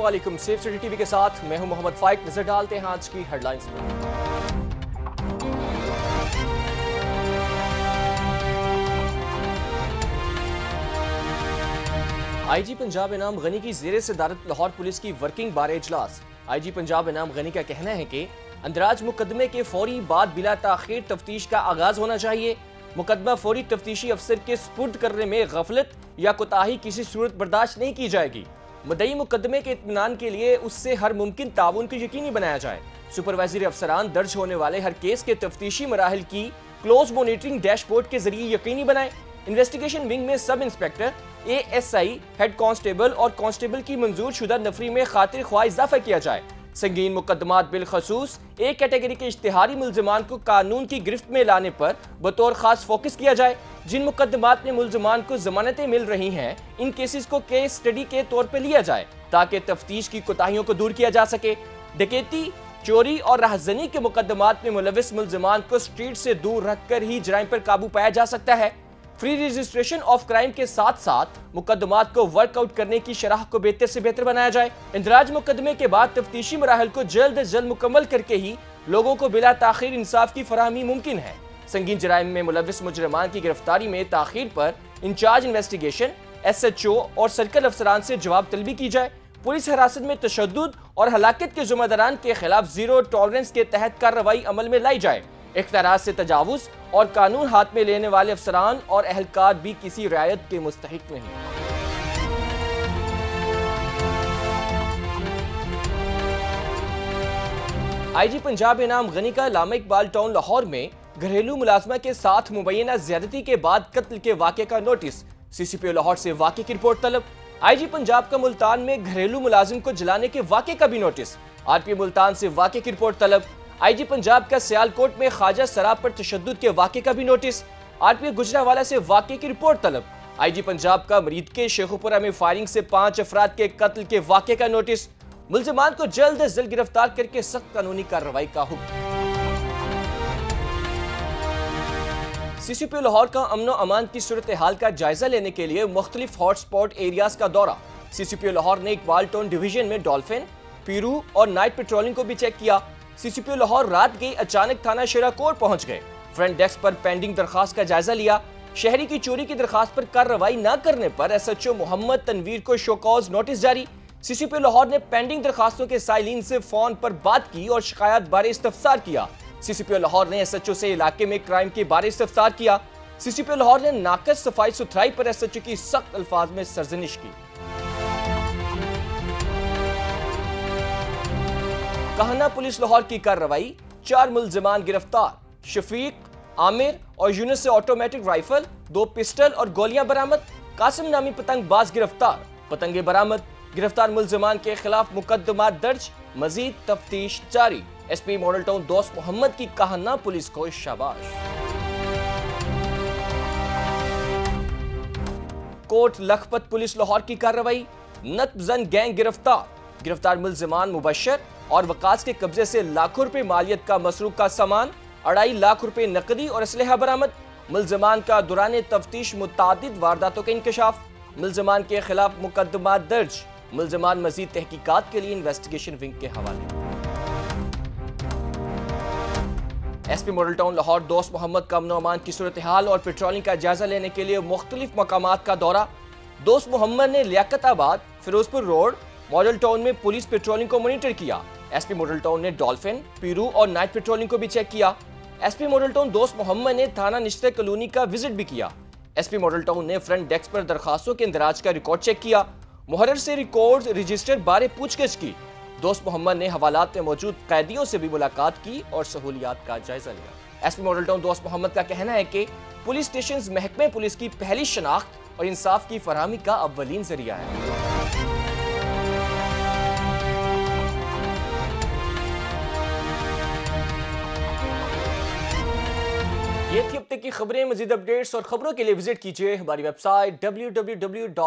Aslam safe city TV के साथ मैं हूँ मोहम्मद फाइक। नज़र डालते हैं आज की हेडलाइंस पर आईजी पंजाब इनाम गनी की जेर सदारत लाहौर पुलिस की वर्किंग बार इजलास। आईजी पंजाब इनाम गनी का कहना है कि अंदराज मुकदमे के फौरी बाद बिला ताखिर तफ्तीश का आगाज़ होना चाहिए। मुकदमा फौरी तफ्तीशी अफसर के स्पुर्द करने में गफलत या कोताही किसी सूरत बर्दाश्त नहीं की जाएगी। मदई मुकदमे के इतमान के लिए उससे हर मुमकिन ताउन को यकीनी बनाया जाए। सुपरवाइजरी अफसरान दर्ज होने वाले हर केस के तफ्तीशी मराहल की क्लोज मोनिटरिंग डैशबोर्ड के ज़रिए यकीनी बनाए। इन्वेस्टिगेशन विंग में sub inspector A S I head constable और कांस्टेबल की मंजूर शुदा नफरी में खातिर ख्वाह इजाफा किया जाए। संगीन मुकदमात बिलखसूस एक कैटेगरी के इश्तिहारी मुलजमान को कानून की गिरफ्त में लाने पर बतौर खास फोकस किया जाए। जिन मुकदमात में मुलजमान को जमानतें मिल रही हैं, इन केसेस को केस स्टडी के तौर पर लिया जाए, ताकि तफ्तीश की कोताहियों को दूर किया जा सके। डकैती, चोरी और राहजनी के मुकदमात में मुलविस मुलजमान को स्ट्रीट से दूर रखकर ही जराइम पर काबू पाया जा सकता है। फ्री रजिस्ट्रेशन ऑफ़ क्राइम के साथ साथ मुकदमात को वर्कआउट करने की शराह को बेहतर से बेहतर बनाया जाए। इंदराज मुकदमे के बाद तफ्तीशी मराहल को जल्द अज जल्द मुकम्मल करके ही लोगों को बिला ताखिर इंसाफ की फरहमी मुमकिन है। संगीन जराइम में मुलविस मुजरमान की गिरफ्तारी में ताखिर पर incharge investigation S H O और सर्कल अफसरान से जवाब तलबी की जाए। पुलिस हिरासत में तशद और हलाकत के जुम्मेदारान के खिलाफ ज़ीरो टॉलरेंस के तहत कार्रवाई अमल में लाई जाए। इख्तराज से तजावुज और कानून हाथ में लेने वाले अफसरान और अहलकार भी किसी रियायत के मुस्तक नहीं। आईजी पंजाब इनाम गनी का लामा इकबाल टाउन लाहौर में घरेलू मुलाजमा के साथ मुबैना ज्यादती के बाद कत्ल के वाक़े का नोटिस। सीसीपीओ लाहौर से वाक़े की रिपोर्ट तलब। आईजी पंजाब का मुल्तान में घरेलू मुलाजिम को जलाने के वाक़े का भी नोटिस। आरपी मुल्तान से वाक़े की रिपोर्ट तलब। आईजी पंजाब का सियालकोट में ख्वाजा शराब पर तशद के वाक़े का भी नोटिस। आरपी गुजरावाला से वाक़े की रिपोर्ट तलब। आईजी पंजाब का मरीद के शेखुपुरा में फायरिंग से पाँच अफराद के कत्ल के वाक़े का नोटिस। मुलजमान को जल्द अज जल्द गिरफ़्तार करके सख्त कानूनी कार्रवाई का हुक्म। सीसीपी लाहौर का अमनो अमान की सूरत हाल का जायजा लेने के लिए मुख्तलिफ़ हॉटस्पॉट एरियाज़ का दौरा। सीसीपी लाहौर ने इकबाल टाउन डिवीज़न में डॉल्फिन, पीरू और नाइट पेट्रोलिंग को भी चेक किया। सीसीपी लाहौर रात गई अचानक थाना शेराकोट पहुँच गए। फ्रंट डेस्क पर पेंडिंग दरखास्त का जायजा लिया। शहरी की चोरी की दरखास्त पर कार्रवाई न करने पर एसएचओ मोहम्मद तनवीर को शोकॉज नोटिस जारी। सीसीपी लाहौर ने पेंडिंग दरखास्तों के साइलिन से फ़ोन पर बात की और शिकायत बारे इस्तफसार किया। सीसीपी लाहौर ने एसएचओ से इलाके में क्राइम के बारे इस्तफसार किया। सीसीपी लाहौर ने नाकस सफ़ाई सुथराई पर एसएचओ की सख्त अल्फाज में सरजनिश की। कहना, पुलिस लाहौर की कार्रवाई, चार मुलजमान गिरफ़्तार, शफीक, आमिर और यूनिस से ऑटोमेटिक राइफल दो पिस्टल और गोलियाँ बरामद, कासिम नामी पतंगबाज गिरफ़्तार। पतंगे बरामद, गिरफ़्तार मुलजमान के खिलाफ मुकदमा दर्ज, मजीद तफ्तीश जारी। एसपी मॉडल टाउन दोस्त मोहम्मद की कहना पुलिस को शाबाश। कोट लखपत पुलिस लाहौर की कार्रवाई नतजन गैंग गिरफ़्तार। गिरफ़्तार मुलजमान मुबशर और वकास के कब्जे से लाखों रुपए मालियत का मसरूक का सामान, अढ़ाई लाख रुपए नकदी और असलहा बरामद। मुलजमान का दौरान तफ्तीश मुताद वारदातों का इंकशाफ। मुलजमान के खिलाफ मुकदमा दर्ज। मुलजमान मजीद तहकीकत के लिए इन्वेस्टिगेशन विंग के हवाले। SP model town Lahore Dost Mohammad का अमन की सूरत हाल और पेट्रोलिंग का जायजा लेने के लिए मुख्तलिफ़ मकाम का दौरा। दोस्त मोहम्मद ने Liaqatabad Ferozepur road, model town में पुलिस पेट्रोलिंग को मॉनिटर किया। एसपी मॉडल टाउन ने डॉल्फिन, पीरू और नाइट पेट्रोलिंग को भी चेक किया। एसपी मॉडल टाउन दोस्त मोहम्मद ने थाना निश्तर कॉलोनी का विज़िट भी किया। एसपी मॉडल टाउन ने फ्रंट डेस्क पर दरखास्तों के इंदराज का रिकॉर्ड चेक किया। मुहर्र से रिकॉर्ड रजिस्टर बारे पूछगछ की। दोस्त मोहम्मद ने हवालात में मौजूद कैदियों से भी मुलाकात की और सहूलियात का जायजा लिया। एसपी मॉडल टाउन दोस्त मोहम्मद का कहना है कि पुलिस स्टेशन महकमे पुलिस की पहली शनाख्त और इंसाफ की फरहमी का अव्वलीन ज़रिया है। ये थी अब तक की खबरें। मजीद अपडेट्स और खबरों के लिए विज़िट कीजिए हमारी वेबसाइट www.psca.tv